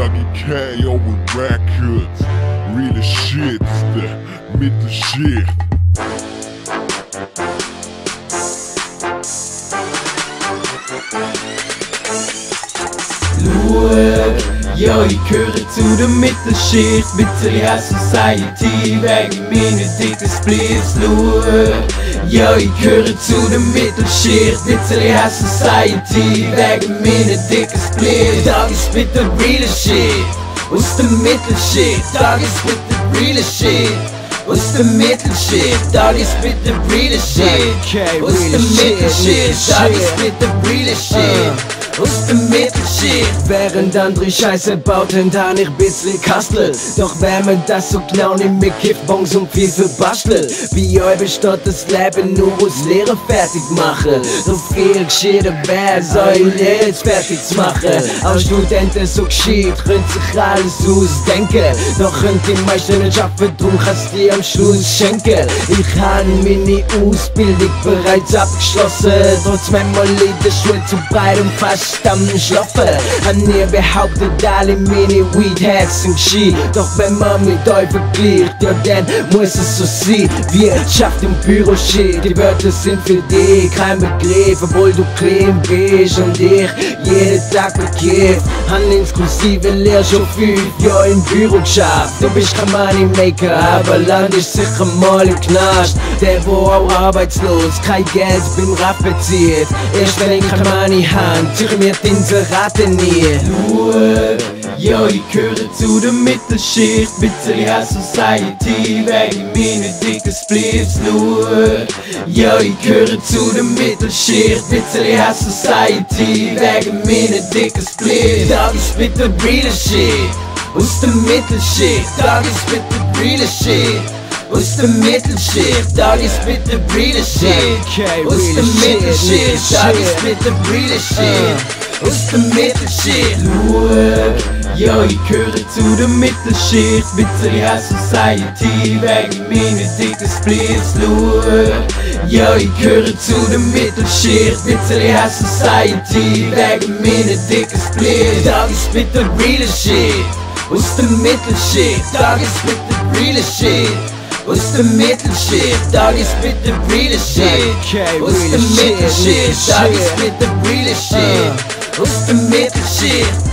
sunny KO with records. Real shit, the mid the shit. Louis. Yo, you curate to the middelschicht Vitterlig high society Wegen mine dikke splits loer Yo, you curate to the middelschicht Vitterlig high society Wegen mine dikke splits Dog is with the real shit What's the middelschicht? Dog is with the real shit What's the middle shit? Doggy spit the real shit. What's the middle shit? Doggy spit the real shit. Aus dem Mittelschicht. Während andere Scheiße bauten, dann ich bisschen kastelt. Doch wenn man das so genau nicht mit Kiffbons und viel verbastelt. Wie euch besteht Leben nur aus Lehre fertig machen. So viel Geschichte wer soll jetzt fertig machen. Als Studenten so geschieht, können sich alles ausdenken. Doch könnt die meisten nicht schaffen, drum kannst du am Schluss schenken. Ich habe meine Ausbildung bereits abgeschlossen. Trotz manchmal in der Schule zu breit und fast am Schlafen. Han ihr behauptet, alle meine Weedheads sind Ski. Doch wenn man mit euch vergleicht, ja dann muss es so sein. Wirtschaft im Büro shit, die Wörter sind für dich kein Begriff, obwohl du clean bist und ich jeden Tag bekifft. Han inklusive Lehr schon fünf Jahre im Büro geschafft. Du bist kein Moneymaker, aber landest sicher mal im Knast. Der wo auch arbeitslos, kein Geld beim Rap bezieht. Erst wenn ich kein Money zieh mir den Inserate nie. Ja, ich gehöre zu der Mittelschicht, bisschen High Society, wegen meiner dicken Spliffs. Schau, ja, ich gehöre zu der Mittelschicht, bisschen High Society, wegen meiner dicken Spliffs. Dog ist mit der real shit, aus der Mittelschicht, Dog ist mit der real shit. Aus der Mittelschicht, Dog ist mit der real shit. Aus der Mittelschicht, Dog ist mit der real shit. is committed shit. Look, yo, you curly to the middle shit. Bitterly high society, back mean a dick splits. Look, yo, you curly to the middle shit. Bitterly high society, back mean a dick splits. Dog is spit the real shit. What's the middle shit? Dog is spit the real shit. What's the middle shit? Doggy spit the realest shit. What's the middle shit? Doggy spit the realest shit close to making shit.